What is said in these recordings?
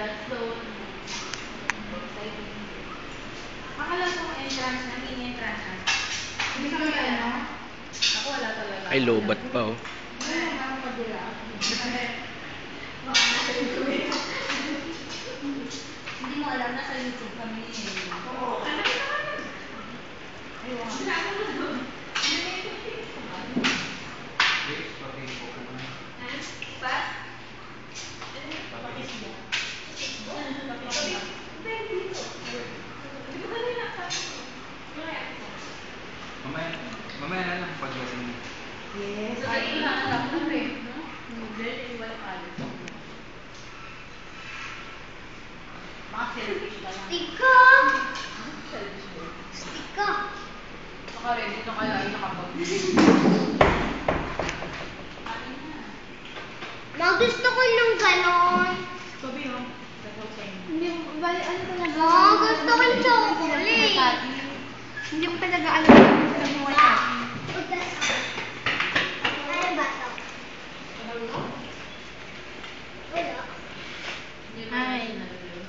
Gladstone. Exciting. Akala ko entrance na, mini entrance na. Hindi ano? Ako wala talaga. Ay, lobat pa oh. Hindi mo alam, nasa YouTube kami. Oo. Ay, wow. Mamaya, mamaya na lang paglasing mo. Yes. Ay, lang mo rin, no? And white olive. Mga selfish ka lang. Stika! Selfish mo. Stika! Baka ready na kaya ay nakapag Kain na. Ma, gusto ko nung ganon. Sabi mo. Hindi, bali, ano talaga? Ma, gusto ko yung chocolate. Hindi ko talaga alam kung ano yung white Utas. Ano ba ito? Wala. Hindi mo Ay. na nalulung.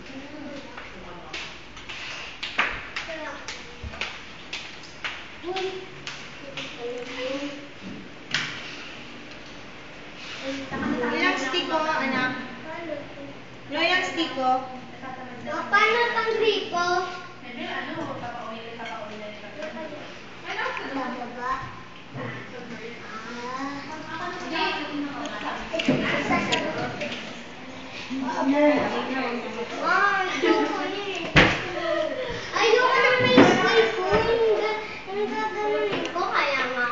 Wala. Uy. Ilang stick ko, anak? Ma, paano pang gripo? Hindi, ano, papauwi, papauwi na ito. Ano? Bababa. Ah, ayoko eh. Ayoko na may stick ko. Ang gagawin ko kaya nga.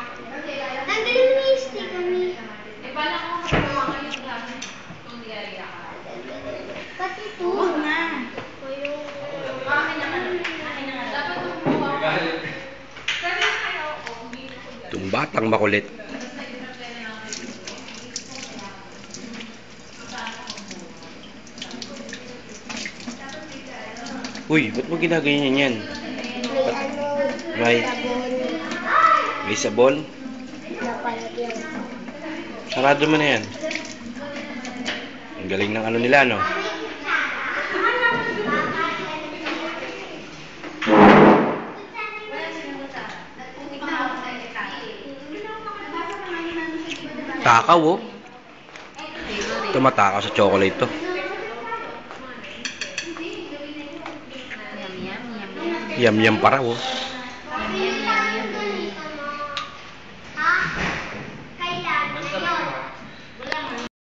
Tanggalin mo yung stick kami. Eh, paano kung makakuha kayo ng gamit kung niyariya ka? Pati ito. Oo nga. Akin na nga. Akin na nga. Dapat kumuha ko. Galit. Kasi kaya ako, hindi ko dyan. Itong batang makulit. Uy, ba't mo ginaganyan yan? Ano, May, may sabon? Sarado mo na yan. Ang galing ng ano nila, no? Takaw, oh. Tumatakaw sa chocolate to. Yum, yum, yum, yum. Yam-yam para, oh.